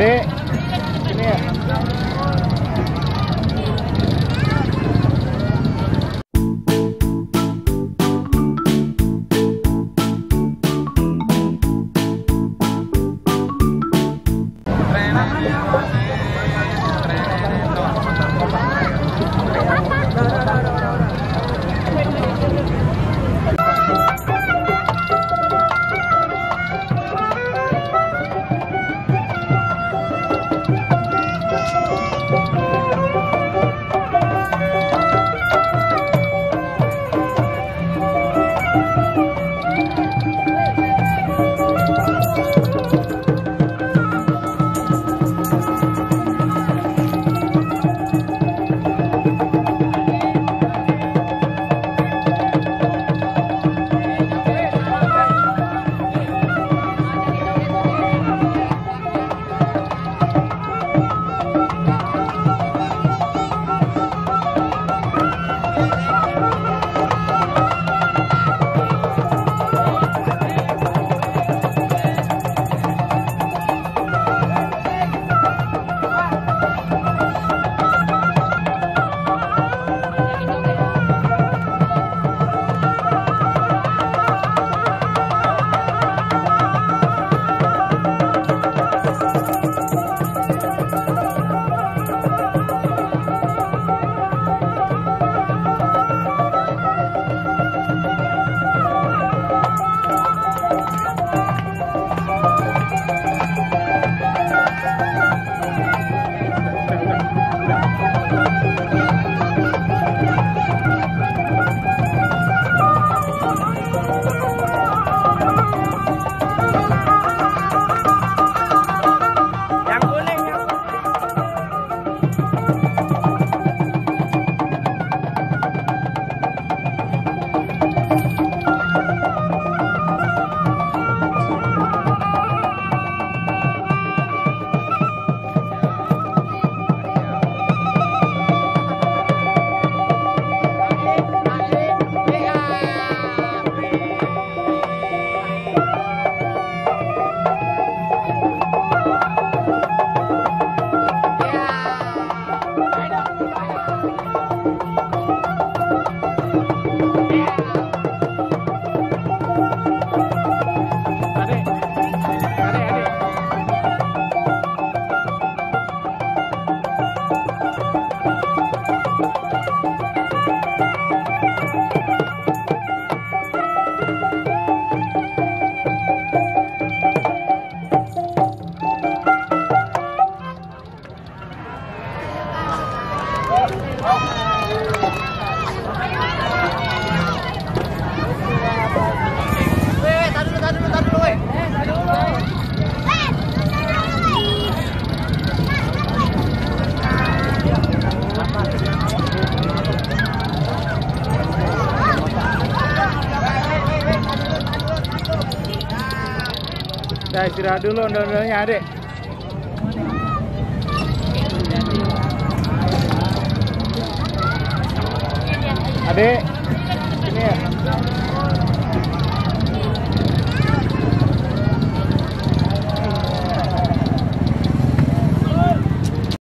Ade ini ya. Oh! Kita istirahat dulu ondel-ondelnya sini ya.